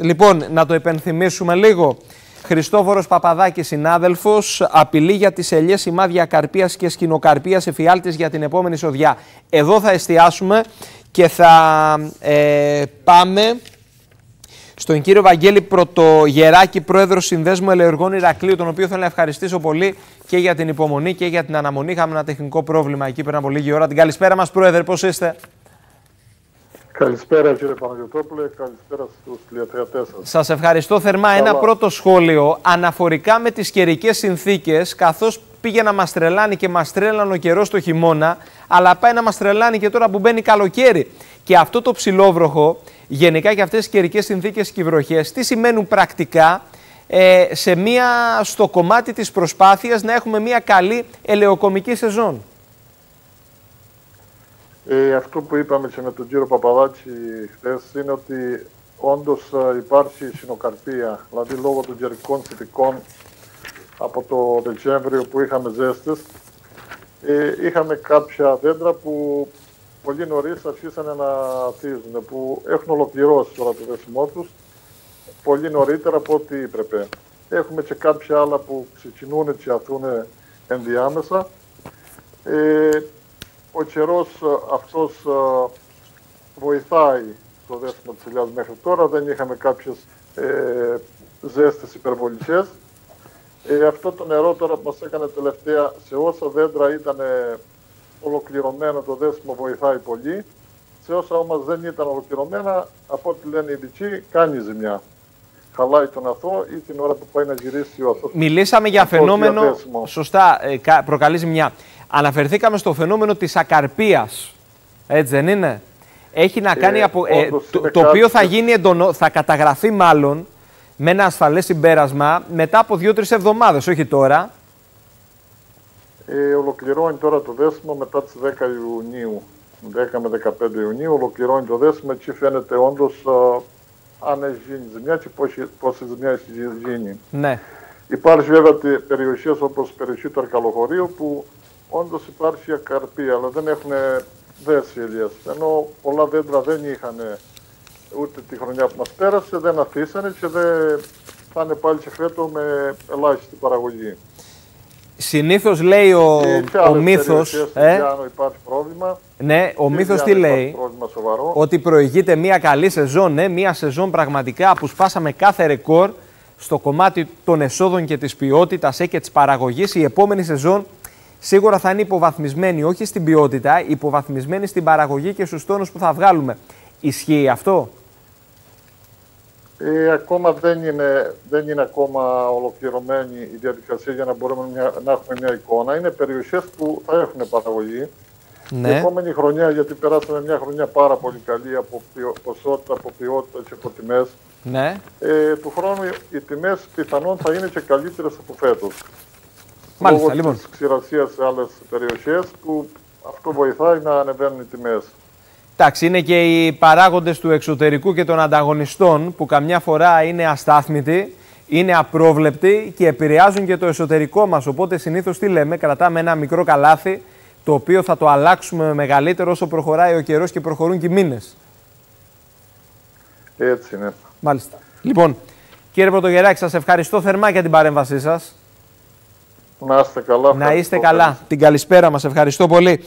Λοιπόν, να το υπενθυμίσουμε λίγο. Χριστόφορος Παπαδάκης, συνάδελφος, απειλεί για τις ελιές σημάδια καρπίας και σκηνοκαρπίας εφιάλτης για την επόμενη σοδιά. Εδώ θα εστιάσουμε και θα ε, πάμε στον κύριο Βαγγέλη Πρωτογεράκη, πρόεδρος Συνδέσμου Ελεοργών Ηρακλείου, τον οποίο θέλω να ευχαριστήσω πολύ και για την υπομονή και για την αναμονή. Είχαμε ένα τεχνικό πρόβλημα εκεί πριν από λίγη ώρα. Την καλησπέρα μας, πρόεδρε, πώς είστε; Καλησπέρα κύριε Παναγιωτόπουλε, καλησπέρα στους τηλεθεατές σας. Σας ευχαριστώ θερμά. Ένα πρώτο σχόλιο αναφορικά με τις καιρικές συνθήκες, καθώς πήγε να μας τρελάνει και μας τρέλανε ο καιρός το χειμώνα, αλλά πάει να μας τρελάνει και τώρα που μπαίνει καλοκαίρι. Και αυτό το ψηλόβροχο, γενικά και αυτές τις καιρικές συνθήκες και οι βροχές, τι σημαίνουν πρακτικά; Ε, σε μια, στο κομμάτι της προσπάθειας να έχουμε μια καλή ελαιοκομική σεζόν. Ε, αυτό που είπαμε και με τον κύριο Παπαδάκη χθες είναι ότι όντως ε, υπάρχει συνοκαρπία. Δηλαδή λόγω των καιρικών συνθηκών από το Δεκέμβριο που είχαμε ζέστες ε, είχαμε κάποια δέντρα που πολύ νωρίς αρχίσανε να θίζουν, που έχουν ολοκληρώσει τώρα το δεσμό τους πολύ νωρίτερα από ό,τι έπρεπε. Έχουμε και κάποια άλλα που ξεκινούν και αθούν ενδιάμεσα. Ε, ο καιρό ε, αυτός ε, βοηθάει το δέσιμο της ελιάς μέχρι τώρα. Δεν είχαμε κάποιες ε, ζέστες υπερβολικές. Ε, αυτό το νερό τώρα που μας έκανε τελευταία σε όσα δέντρα ήταν ολοκληρωμένο το δέσιμο βοηθάει πολύ. Σε όσα όμως δεν ήταν ολοκληρωμένα, από ό,τι λένε οι ειδικοί, κάνει ζημιά. Χαλάει τον αθώο ή την ώρα που πάει να γυρίσει ο αθώος. Μιλήσαμε για φαινόμενο, σωστά, προκαλεί ζημιά. Αναφερθήκαμε στο φαινόμενο της ακαρπίας, έτσι δεν είναι; Έχει να κάνει, ε, από, ε, το, το οποίο θα γίνει εντονό, θα καταγραφεί μάλλον με ένα ασφαλές συμπέρασμα μετά από δύο-τρεις εβδομάδες, όχι τώρα. Ε, ολοκληρώνει τώρα το δέσιμο μετά τις 10 Ιουνίου. 10 με 15 Ιουνίου ολοκληρώνει το δέσιμο. Εκεί φαίνεται όντως αν έχει γίνει ζημιά και πόση ζημιά έχει γίνει. Ναι. Υπάρχει βέβαια περιοχέ όπως η περιοχή του Αρκαλοχωρίου που όντως υπάρχει ακαρπία, αλλά δεν έχουν δέσει ελιές. Ενώ πολλά δέντρα δεν είχαν ούτε τη χρονιά που μας πέρασε, δεν αφήσανε και δεν θα είναι πάλι σε φέτο με ελάχιστη παραγωγή. Συνήθως λέει ο, ο μύθος. Ε; υπάρχει πρόβλημα. Ναι, ο μύθος τι λέει; Ότι προηγείται μια καλή σεζόν, ναι, μια σεζόν πραγματικά που σπάσαμε κάθε ρεκόρ στο κομμάτι των εσόδων και της ποιότητας ε, και της παραγωγής. Η επόμενη σεζόν σίγουρα θα είναι υποβαθμισμένη όχι στην ποιότητα, υποβαθμισμένη στην παραγωγή και στους τόνους που θα βγάλουμε. Ισχύει αυτό; Ε, ακόμα δεν είναι, δεν είναι ακόμα ολοκληρωμένη η διαδικασία για να μπορούμε μια, να έχουμε μια εικόνα. Είναι περιοχές που θα έχουν παραγωγή. Ναι. Η επόμενη χρονιά, γιατί περάσαμε μια χρονιά πάρα πολύ καλή από ποσότητα, από ποιότητα και από τιμές, ναι. ε, του χρόνου οι τιμές πιθανόν θα είναι και καλύτερες από φέτος. Μάλιστα, λόγω λοιπόν. της ξηρασίας σε άλλες περιοχές που αυτό βοηθάει να ανεβαίνουν οι τιμές. Εντάξει, είναι και οι παράγοντες του εξωτερικού και των ανταγωνιστών που καμιά φορά είναι αστάθμητοι, είναι απρόβλεπτοι και επηρεάζουν και το εσωτερικό μας. Οπότε συνήθως τι λέμε, κρατάμε ένα μικρό καλάθι το οποίο θα το αλλάξουμε με μεγαλύτερο όσο προχωράει ο καιρός και προχωρούν και οι μήνες. Έτσι είναι. Μάλιστα. Λοιπόν, κύριε Πρωτογεράκη, σας ευχαριστώ θερμά για την παρέμβασή σας. Να είστε καλά. Να είστε καλά. Την καλησπέρα μας. Ευχαριστώ πολύ.